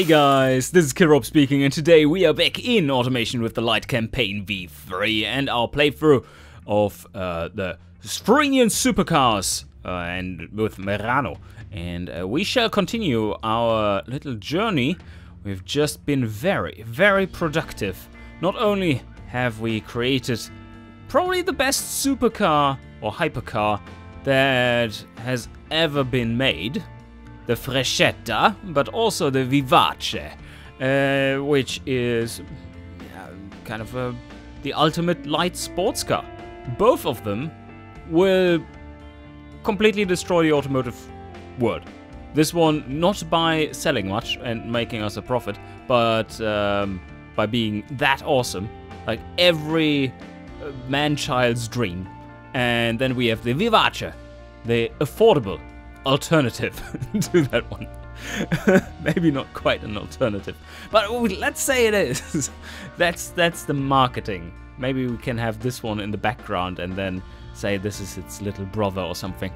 Hey guys, this is Killrob speaking and today we are back in Automation with the Lite Campaign V3 and our playthrough of uh, the Fruinian Supercars uh, and with Merano. And uh, we shall continue our little journey. We've just been very, very productive. Not only have we created probably the best supercar or hypercar that has ever been made, the Frecetta, but also the Vivace, uh, which is kind of a, the ultimate light sports car. Both of them will completely destroy the automotive world. This one not by selling much and making us a profit, but um, by being that awesome, like every uh, man-child's dream. And then we have the Vivace, the affordable alternative to that one. Maybe not quite an alternative, but let's say it is. that's that's the marketing. Maybe we can have this one in the background and then say this is its little brother or something.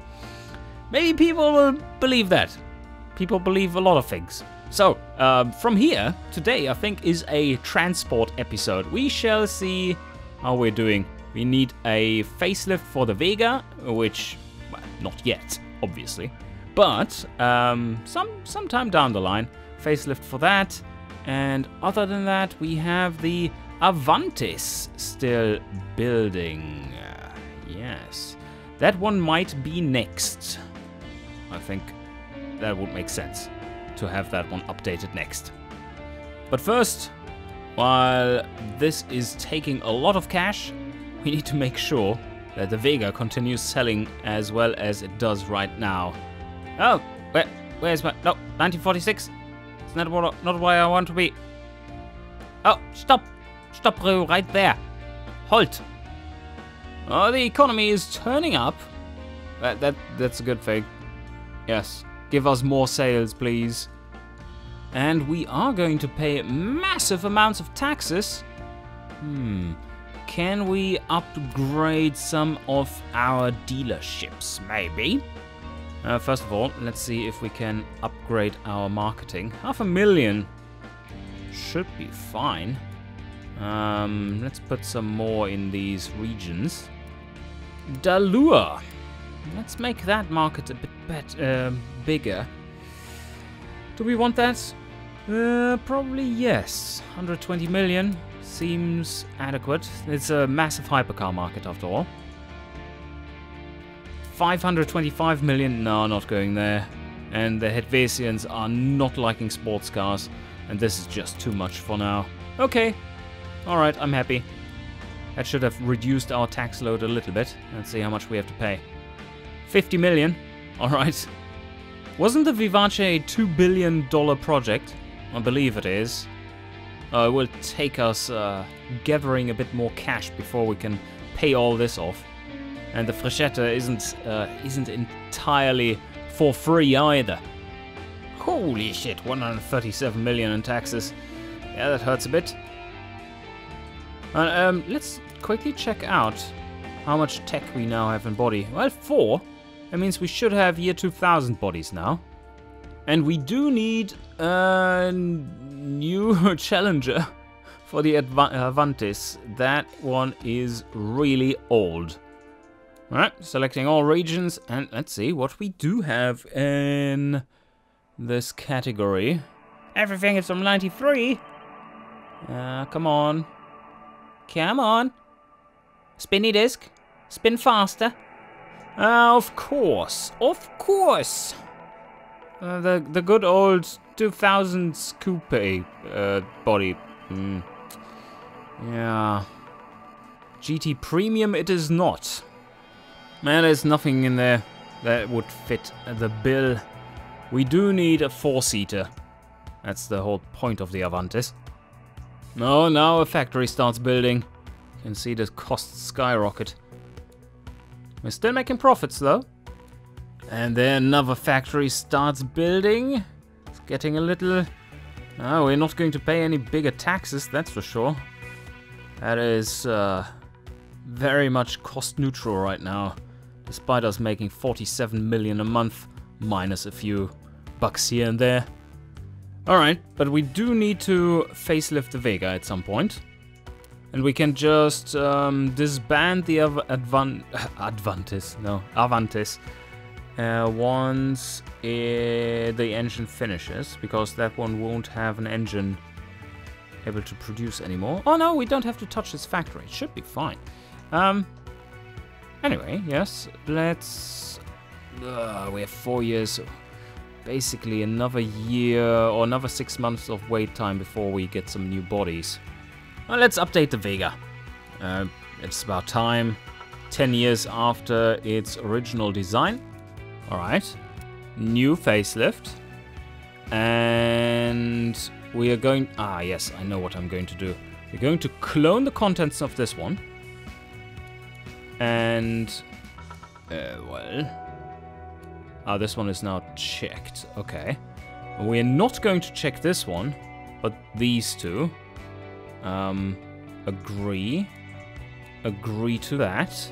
Maybe people will believe that. People believe a lot of things. So, um, from here, today I think is a transport episode. We shall see how we're doing. We need a facelift for the Vega, which, well, not yet obviously. But um, some sometime down the line, facelift for that. And other than that, we have the Avantis still building. Uh, yes, that one might be next. I think that would make sense to have that one updated next. But first, while this is taking a lot of cash, we need to make sure that the Vega continues selling as well as it does right now. Oh, where, where's my... No, 1946. It's not, what, not where I want to be. Oh, stop. Stop right there. Halt. Oh, the economy is turning up. That, that That's a good thing. Yes. Give us more sales, please. And we are going to pay massive amounts of taxes. Hmm. Can we upgrade some of our dealerships, maybe? Uh, first of all, let's see if we can upgrade our marketing. Half a million should be fine. Um, let's put some more in these regions. Dalua. Let's make that market a bit bet, uh, bigger. Do we want that? Uh, probably yes. 120 million seems adequate. It's a massive hypercar market after all. 525 million, no, not going there. And the Hetvesians are not liking sports cars, and this is just too much for now. Okay, alright, I'm happy. That should have reduced our tax load a little bit. Let's see how much we have to pay. 50 million, alright. Wasn't the Vivace a $2 billion project? I believe it is. Uh, it will take us uh, gathering a bit more cash before we can pay all this off. And the Frecetta isn't uh, isn't entirely for free either. Holy shit, 137 million in taxes. Yeah, that hurts a bit. Uh, um, let's quickly check out how much tech we now have in body. Well, four. That means we should have year 2000 bodies now. And we do need a new challenger for the Avantis. That one is really old. Alright, selecting all regions, and let's see what we do have in this category. Everything is from 93. Uh, come on. Come on. Spinny disc. Spin faster. Uh, of course. Of course. Uh, the the good old 2000s coupe uh, body. Mm. Yeah. GT Premium it is not. Man, there's nothing in there that would fit the bill. We do need a four-seater. That's the whole point of the Avantis. No, now a factory starts building. You can see the costs skyrocket. We're still making profits though. And then another factory starts building. Getting a little... Oh, we're not going to pay any bigger taxes, that's for sure. That is uh, very much cost neutral right now. Despite us making 47 million a month, minus a few bucks here and there. Alright, but we do need to facelift the Vega at some point. And we can just um, disband the Advan Advantis, no, Avantis, uh, once uh, the engine finishes, because that one won't have an engine able to produce anymore. Oh no, we don't have to touch this factory. It should be fine. Um, anyway, yes, let's... Uh, we have four years, basically another year or another six months of wait time before we get some new bodies. Well, let's update the Vega. Uh, it's about time. 10 years after its original design. Alright. New facelift. And we are going... Ah, yes, I know what I'm going to do. We're going to clone the contents of this one. And... Uh, well... Ah, this one is now checked. Okay. We're not going to check this one, but these two. Um, agree. Agree to that.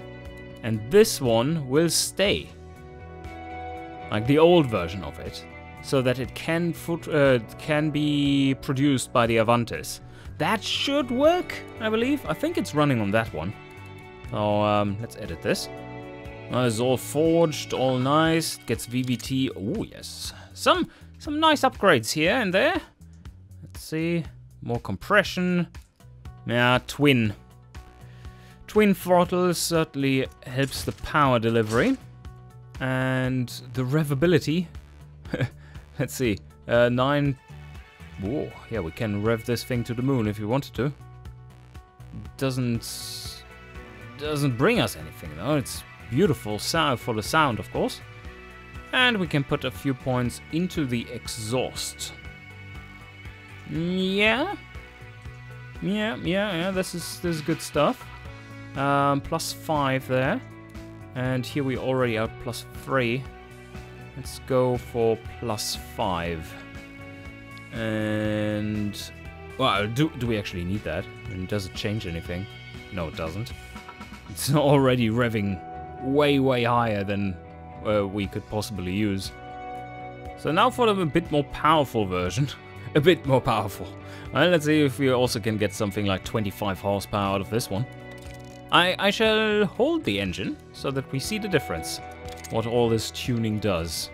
And this one will stay. Like the old version of it so that it can foot, uh, can be produced by the Avantis. That should work, I believe. I think it's running on that one. So um, let's edit this. Well, it's all forged, all nice. Gets VVT. Oh yes, some some nice upgrades here and there. Let's see, more compression. Yeah, twin. Twin throttle certainly helps the power delivery. And the revability Let's see. Uh, nine. Whoa, yeah, we can rev this thing to the moon if we wanted to. Doesn't doesn't bring us anything though. It's beautiful sound for the sound, of course. And we can put a few points into the exhaust. Yeah. Yeah, yeah, yeah, this is this is good stuff. Um, plus five there. And here we already are plus three. Let's go for plus five. And... Well, do, do we actually need that? I mean, does it change anything? No, it doesn't. It's already revving way, way higher than uh, we could possibly use. So now for a bit more powerful version. a bit more powerful. Well, let's see if we also can get something like 25 horsepower out of this one. I, I shall hold the engine so that we see the difference what all this tuning does.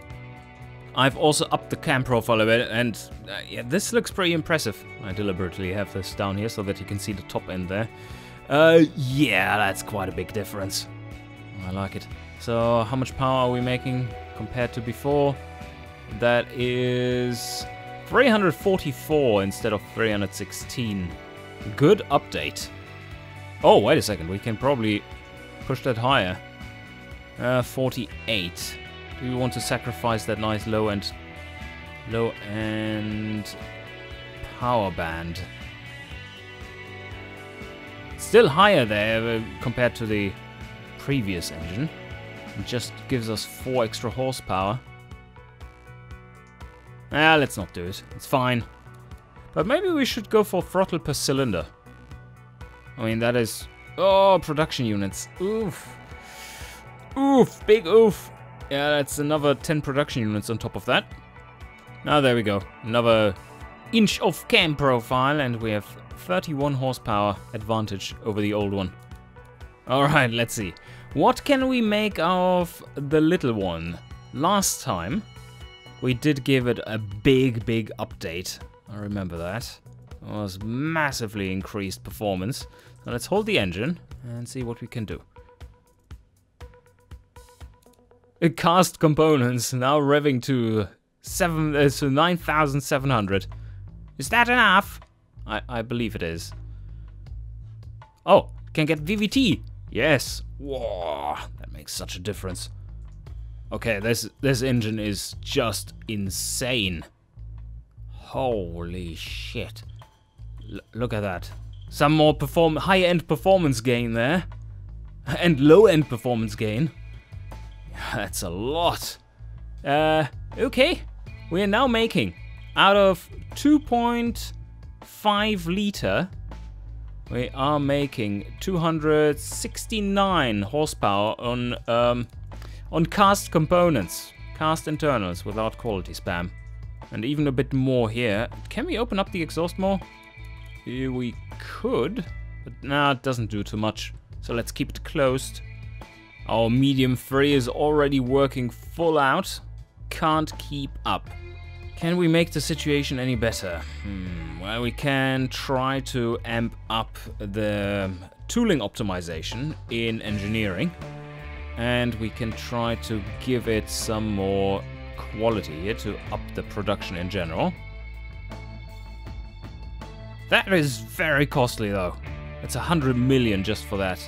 I've also upped the cam profile a bit, and uh, yeah, this looks pretty impressive. I deliberately have this down here so that you can see the top end there. Uh, yeah, that's quite a big difference. I like it. So, how much power are we making compared to before? That is 344 instead of 316. Good update. Oh, wait a second, we can probably push that higher. Uh, 48. Do we want to sacrifice that nice low end, low end power band? Still higher there uh, compared to the previous engine. It just gives us four extra horsepower. Ah, let's not do it. It's fine. But maybe we should go for throttle per cylinder. I mean, that is... Oh, production units. Oof. Oof, big oof. Yeah, that's another 10 production units on top of that. Now there we go. Another inch of cam profile and we have 31 horsepower advantage over the old one. Alright, let's see. What can we make of the little one? Last time, we did give it a big, big update. I remember that. It was massively increased performance. Now let's hold the engine and see what we can do. It cast components now revving to seven uh, to 9,700. Is that enough? I, I believe it is. Oh, can get VVT. Yes. Whoa, that makes such a difference. Okay, this this engine is just insane. Holy shit. L look at that. Some more perform high-end performance gain there. And low-end performance gain. That's a lot. Uh, okay. We are now making, out of 2.5 liter, we are making 269 horsepower on um, on cast components, cast internals without quality spam. And even a bit more here. Can we open up the exhaust more? We could. But nah, it doesn't do too much. So let's keep it closed. Our medium 3 is already working full out. Can't keep up. Can we make the situation any better? Hmm, well, we can try to amp up the tooling optimization in engineering. And we can try to give it some more quality here to up the production in general. That is very costly though. It's a hundred million just for that.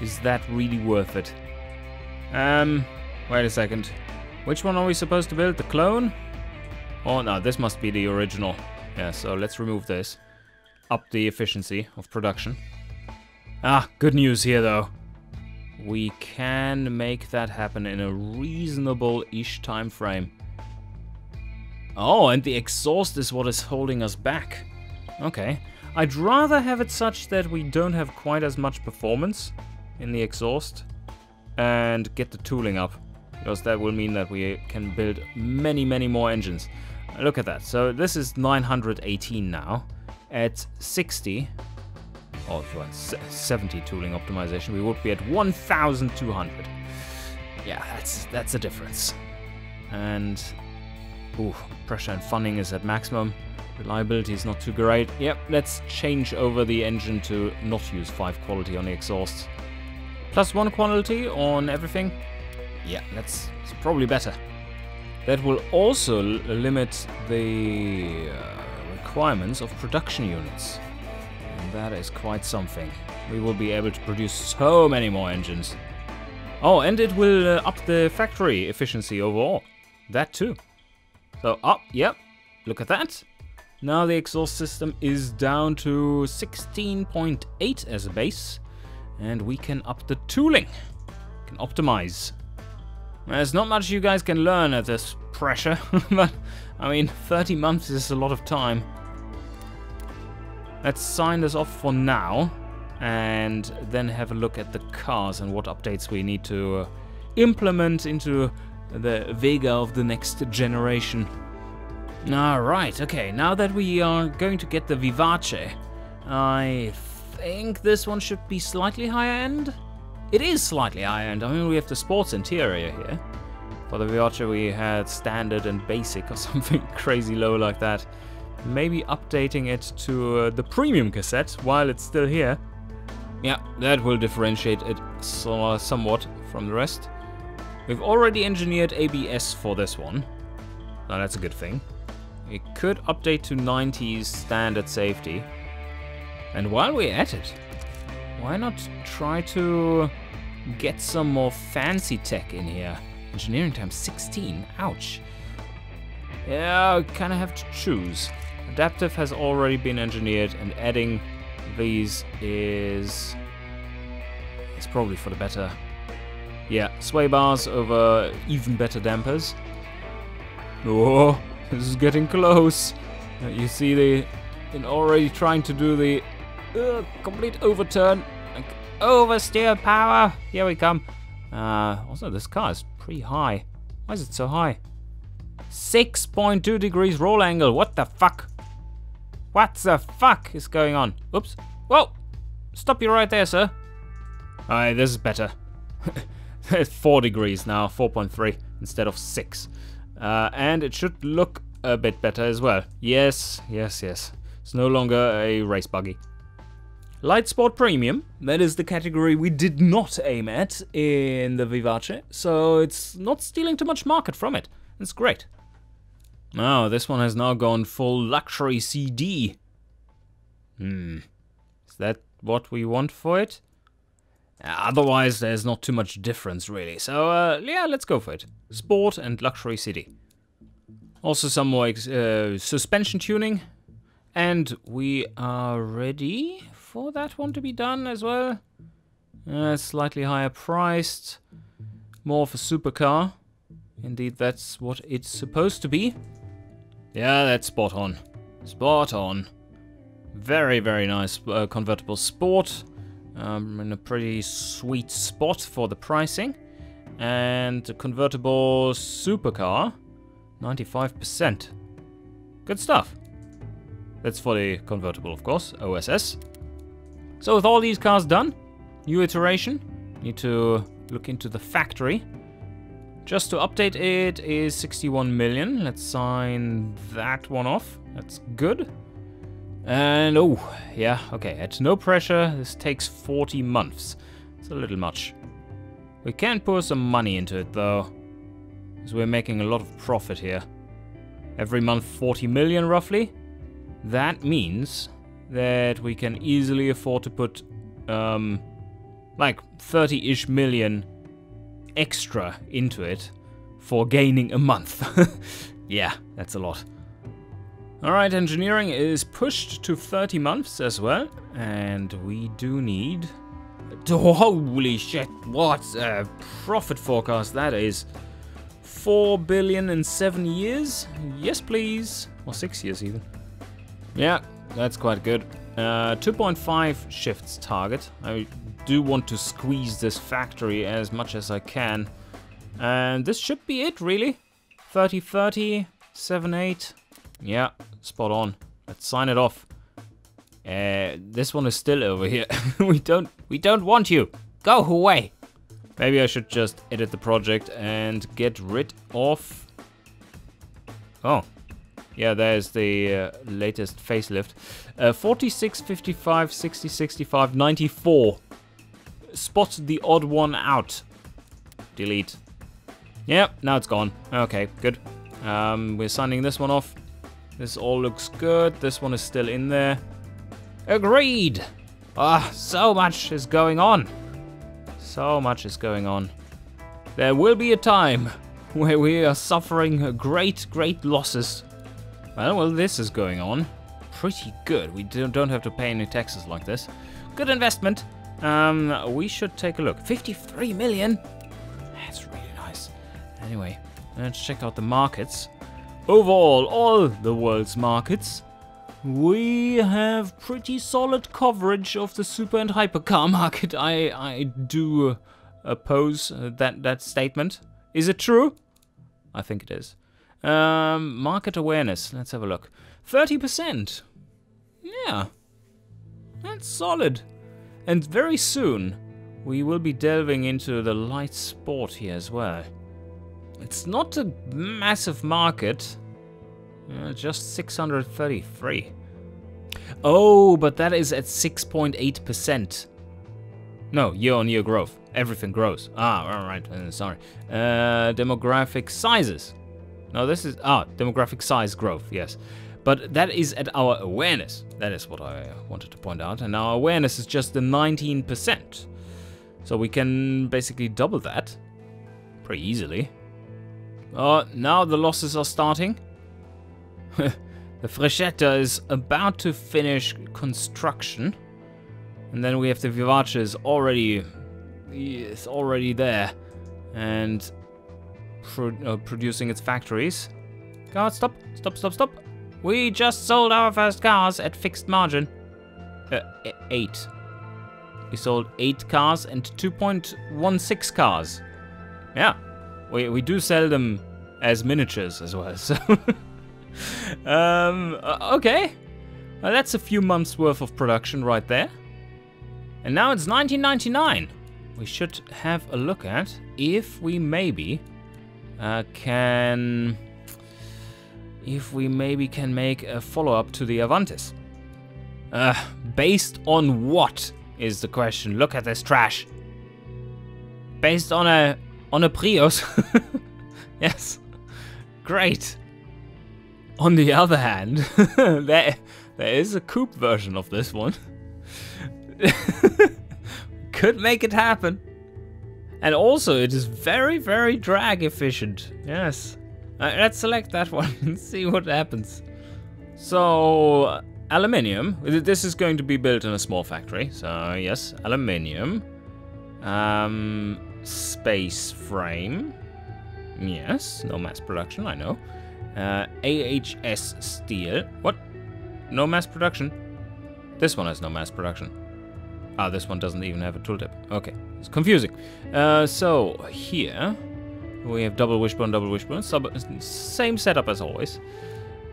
Is that really worth it? Um, wait a second. Which one are we supposed to build? The clone? Oh no, this must be the original. Yeah, so let's remove this. Up the efficiency of production. Ah, good news here though. We can make that happen in a reasonable-ish time frame. Oh, and the exhaust is what is holding us back. Okay. I'd rather have it such that we don't have quite as much performance in the exhaust and get the tooling up because that will mean that we can build many, many more engines. Look at that. So this is 918 now. At 60, or 70 tooling optimization, we would be at 1,200. Yeah, that's that's a difference. And ooh, pressure and funding is at maximum. Reliability is not too great. Yep, let's change over the engine to not use 5 quality on the exhaust. Plus 1 quality on everything. Yeah, that's, probably better. That will also limit the uh, requirements of production units. And that is quite something. We will be able to produce so many more engines. Oh, and it will uh, up the factory efficiency overall. That too. So up, yep, look at that. Now the exhaust system is down to 16.8 as a base, and we can up the tooling, can optimize. There's not much you guys can learn at this pressure, but I mean, 30 months is a lot of time. Let's sign this off for now, and then have a look at the cars and what updates we need to uh, implement into the Vega of the next generation. Alright, okay, now that we are going to get the Vivace, I think this one should be slightly higher end? It is slightly higher end, I mean we have the sports interior here. For the Vivace we had standard and basic or something crazy low like that. Maybe updating it to uh, the premium cassette while it's still here. Yeah, that will differentiate it so, somewhat from the rest. We've already engineered ABS for this one. Now that's a good thing. We could update to 90s standard safety. And while we're at it, why not try to get some more fancy tech in here? Engineering time 16, ouch. Yeah, I kind of have to choose. Adaptive has already been engineered and adding these is... It's probably for the better. Yeah, sway bars over even better dampers. Oh, this is getting close. Uh, you see the in already trying to do the uh, complete overturn. Like, oversteer power. Here we come. Uh, also, this car is pretty high. Why is it so high? 6.2 degrees roll angle. What the fuck? What the fuck is going on? Oops. Whoa! Stop you right there, sir. Alright, this is better. 4 degrees now, 4.3 instead of 6. Uh, and it should look a bit better as well. Yes, yes, yes. It's no longer a race buggy. Light Sport Premium, that is the category we did not aim at in the Vivace, so it's not stealing too much market from it. It's great. Now, this one has now gone full luxury CD. Hmm. Is that what we want for it? Otherwise, there's not too much difference, really. So, uh, yeah, let's go for it. Sport and luxury CD. Also some more uh, suspension tuning. And we are ready for that one to be done as well. Uh, slightly higher priced. More of a supercar. Indeed, that's what it's supposed to be. Yeah, that's spot on. Spot on. Very, very nice uh, convertible sport um, in a pretty sweet spot for the pricing. And a convertible supercar, 95%. Good stuff. That's for the convertible, of course, OSS. So with all these cars done, new iteration, need to look into the factory. Just to update it is 61 million. Let's sign that one off. That's good. And oh, yeah, okay, at no pressure, this takes 40 months. It's a little much. We can pour some money into it though, because we're making a lot of profit here. Every month 40 million roughly. That means that we can easily afford to put um, like 30-ish million extra into it for gaining a month. yeah, that's a lot. Alright, engineering is pushed to 30 months as well. And we do need... Holy shit, what a profit forecast that is. 4 billion in 7 years? Yes, please. Or 6 years even. Yeah, that's quite good. Uh, 2.5 shifts target. I do want to squeeze this factory as much as I can. And this should be it, really. 30-30, 7-8. Yeah, spot on. Let's sign it off. Uh, this one is still over here. we don't, we don't want you. Go away. Maybe I should just edit the project and get rid of... Oh. Yeah, there's the uh, latest facelift. Uh, 46, 55, 60, 65, 94. Spot the odd one out. Delete. Yep, now it's gone. Okay, good. Um, we're signing this one off. This all looks good. This one is still in there. Agreed! Ah, so much is going on. So much is going on. There will be a time where we are suffering great, great losses. Well, well, this is going on. Pretty good. We don't have to pay any taxes like this. Good investment. Um, we should take a look. 53 million? That's really nice. Anyway, let's check out the markets. Overall, all the world's markets, we have pretty solid coverage of the super and hypercar market. I I do oppose that that statement. Is it true? I think it is. Um, market awareness. Let's have a look. Thirty percent. Yeah, that's solid. And very soon, we will be delving into the light sport here as well. It's not a massive market. Uh, just 633. Oh, but that is at 6.8%. No, year-on-year -year growth. Everything grows. Ah, alright, uh, sorry. Uh, demographic sizes. No, this is... Ah, demographic size growth, yes. But that is at our awareness. That is what I wanted to point out. And our awareness is just the 19%. So we can basically double that. Pretty easily. Oh, now the losses are starting. the Frecetta is about to finish construction. And then we have the Vivace already, it's already there. And pro uh, producing its factories. God, stop, stop, stop, stop. We just sold our first cars at fixed margin. Uh, eight. We sold eight cars and 2.16 cars. Yeah, we, we do sell them as miniatures as well, so... um, okay. Well, that's a few months worth of production right there. And now it's 1999. We should have a look at if we maybe uh, can... If we maybe can make a follow-up to the Avantis. Uh, based on what is the question? Look at this trash. Based on a on a Prius. yes. Great. On the other hand, there, there is a coupe version of this one. Could make it happen. And also, it is very, very drag efficient. Yes. Uh, let's select that one and see what happens. So, aluminium. This is going to be built in a small factory. So, yes, aluminium. Um, space frame. Yes, no mass production, I know. Uh, AHS steel. What? No mass production? This one has no mass production. Ah, this one doesn't even have a tooltip. Okay, it's confusing. Uh, so, here we have double wishbone, double wishbone. Sub same setup as always.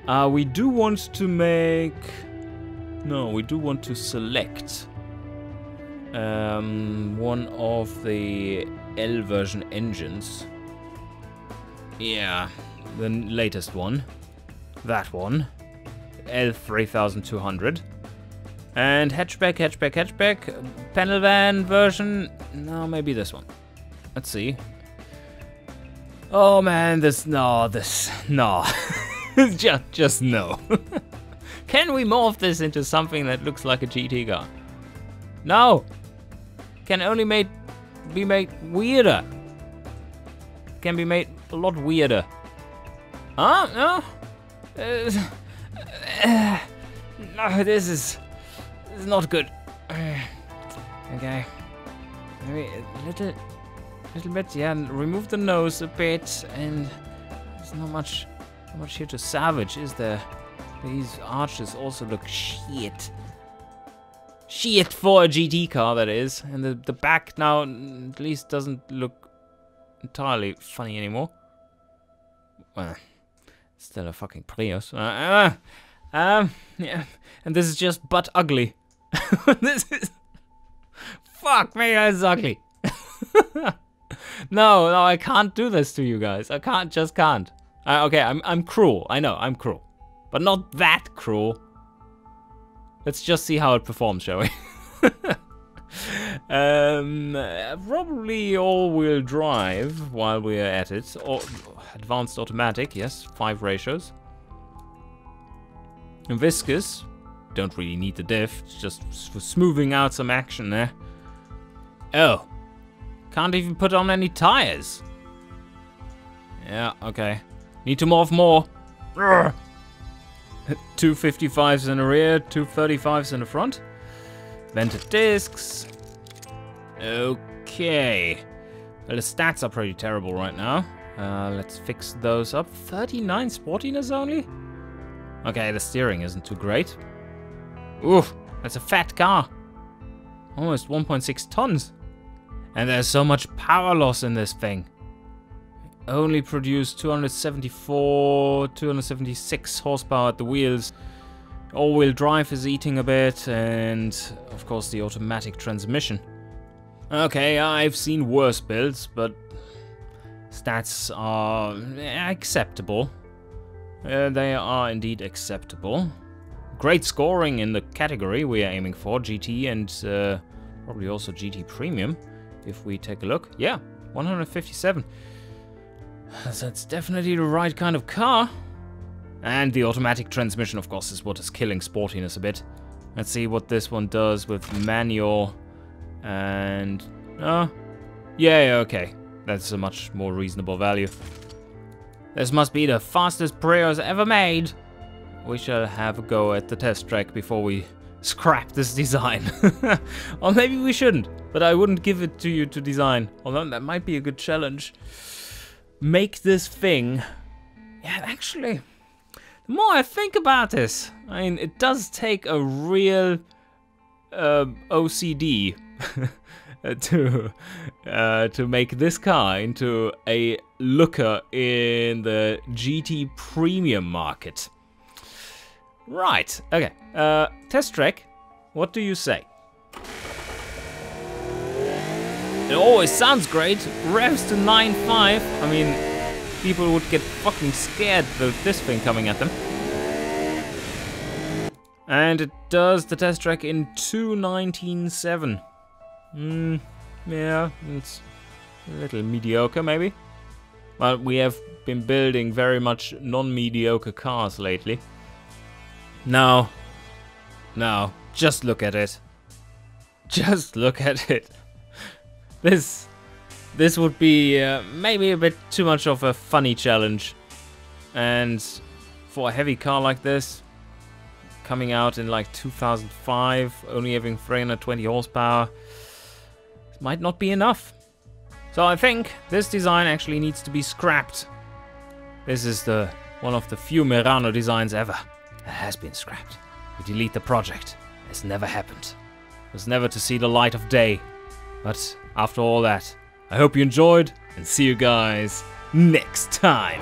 Uh, we do want to make... No, we do want to select um, one of the L version engines. Yeah, the latest one. That one. L3200. And hatchback, hatchback, hatchback. Panel van version. No, maybe this one. Let's see. Oh man, this no, this no. just just no. Can we morph this into something that looks like a GT car? No. Can only made be made weirder. Can be made a lot weirder. Huh? No. Uh, uh, no, this is this is not good. Uh, okay. Maybe a little, little bit. Yeah, remove the nose a bit, and there's not much, not much here to salvage, is there? These arches also look shit. Shit for a GT car, that is. And the, the back now at least doesn't look entirely funny anymore. Well, still a fucking Prius. Uh, uh, um, yeah. And this is just but ugly. this is... Fuck me, that's ugly. no, no, I can't do this to you guys. I can't, just can't. Uh, okay, I'm, I'm cruel. I know, I'm cruel. But not that cruel. Let's just see how it performs, shall we? um, probably all-wheel drive while we're at it. Or advanced automatic, yes, five ratios. And viscous, don't really need the diff, just for smoothing out some action there. Oh, can't even put on any tires. Yeah, okay. Need to morph more. Two 55s in the rear, two 35s in the front. Vented discs. Okay. Well, the stats are pretty terrible right now. Uh, let's fix those up. 39 sportiness only? Okay, the steering isn't too great. Oof, that's a fat car. Almost 1.6 tons. And there's so much power loss in this thing only produce 274, 276 horsepower at the wheels. All-wheel drive is eating a bit, and of course the automatic transmission. Okay, I've seen worse builds, but stats are acceptable. Uh, they are indeed acceptable. Great scoring in the category we are aiming for, GT and uh, probably also GT Premium, if we take a look. Yeah, 157. That's definitely the right kind of car. And the automatic transmission, of course, is what is killing sportiness a bit. Let's see what this one does with manual and... Oh, yeah, okay. That's a much more reasonable value. This must be the fastest Prius ever made. We shall have a go at the test track before we scrap this design. or maybe we shouldn't, but I wouldn't give it to you to design. Although that might be a good challenge make this thing. Yeah, actually, the more I think about this, I mean, it does take a real uh, OCD to uh, to make this car into a looker in the GT premium market. Right. Okay. Uh, test track. What do you say? It always sounds great. Revs to 9.5. I mean, people would get fucking scared with this thing coming at them. And it does the test track in 2.19.7. Hmm, yeah, it's a little mediocre maybe. Well, we have been building very much non-mediocre cars lately. Now, now, just look at it. Just look at it. This this would be uh, maybe a bit too much of a funny challenge. And for a heavy car like this, coming out in like 2005, only having 320 horsepower, might not be enough. So I think this design actually needs to be scrapped. This is the one of the few Merano designs ever that has been scrapped. We delete the project. It's never happened. It was never to see the light of day. But after all that, I hope you enjoyed and see you guys next time.